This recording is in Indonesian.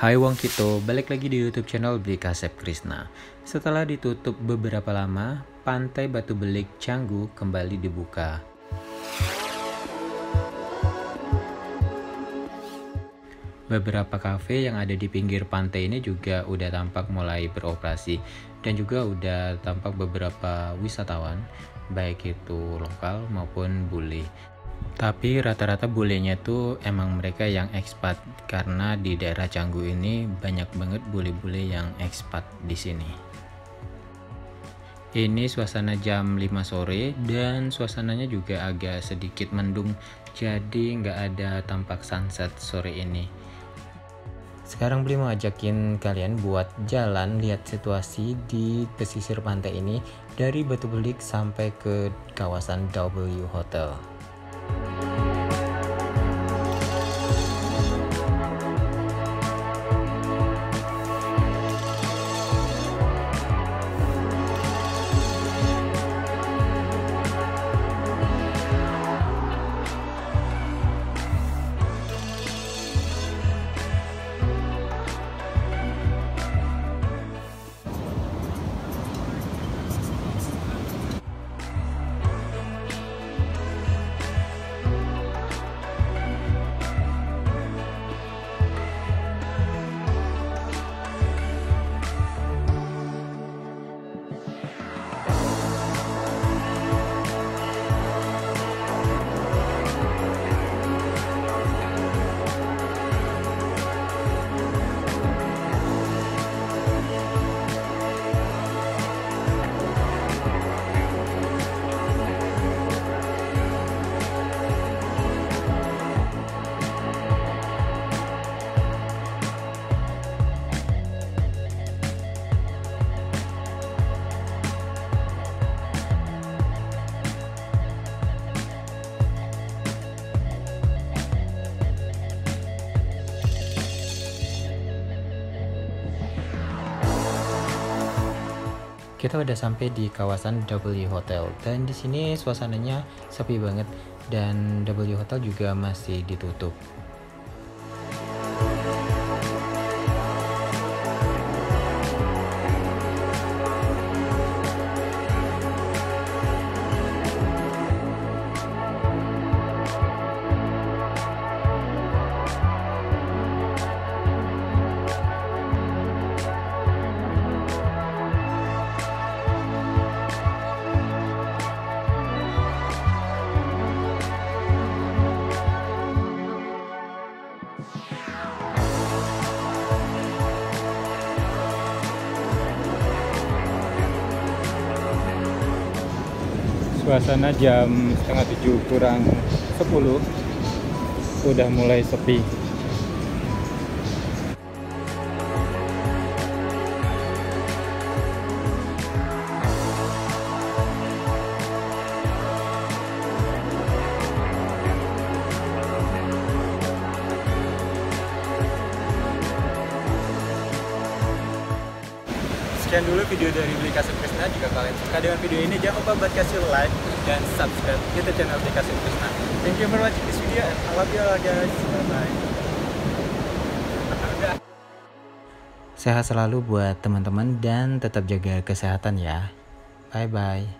Hai Wong Kito, balik lagi di YouTube channel Beli Kasep Krishna. Setelah ditutup beberapa lama, Pantai Batu Belik Canggu kembali dibuka. Beberapa kafe yang ada di pinggir pantai ini juga udah tampak mulai beroperasi dan juga udah tampak beberapa wisatawan baik itu lokal maupun bule. Tapi rata-rata bulenya tuh emang mereka yang ekspat karena di daerah Canggu ini banyak banget bule-bule yang ekspat di sini. Ini suasana jam 5 sore dan suasananya juga agak sedikit mendung jadi nggak ada tampak sunset sore ini. Sekarang beli mau ajakin kalian buat jalan lihat situasi di pesisir pantai ini dari Batu Belik sampai ke kawasan W Hotel. Kita udah sampai di kawasan W Hotel dan di sini suasananya sepi banget dan W Hotel juga masih ditutup. Suasana jam setengah tujuh kurang sepuluh. Udah mulai sepi sekian dulu video dari Beli Kasut Krishna. Jika kalian suka dengan video ini, jangan lupa buat kasih like dan subscribe YouTube channel Beli Kasut Krishna. Thank you for watching this video and I love you all guys. Bye-bye. Sehat selalu buat teman-teman dan tetap jaga kesehatan ya. Bye bye.